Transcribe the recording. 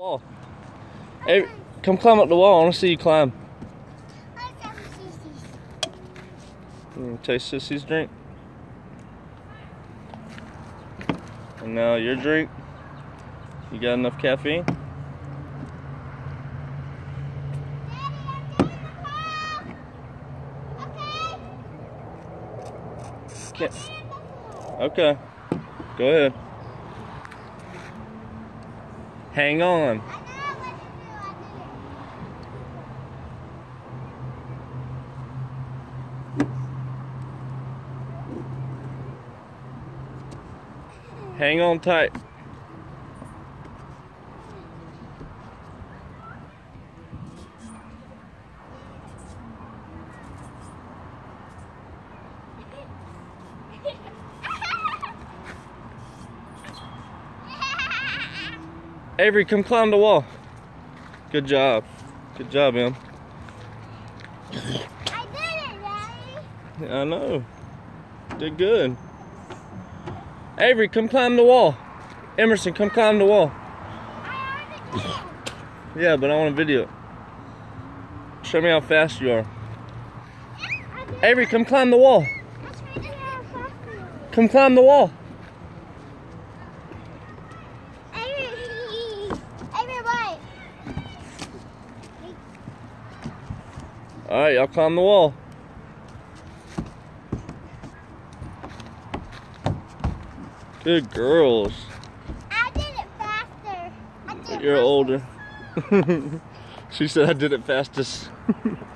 Wall. Hey, come climb up the wall. I want to see you climb. You taste Sissy's drink. And now your drink. You got enough caffeine? Okay. Okay. Go ahead. Hang on. Hang on tight. Avery, come climb the wall. Good job. Good job, Em. I did it, Daddy. I know. Did good. Avery, come climb the wall. Emerson, come climb the wall. I. Yeah, but I want a video. Show me how fast you are. Avery, come climb the wall. I tried to have coffee. Come climb the wall. Avery, Avery, wait. All right, y'all climb the wall. Good girls. I did it faster. I did You're faster. older. she said I did it fastest.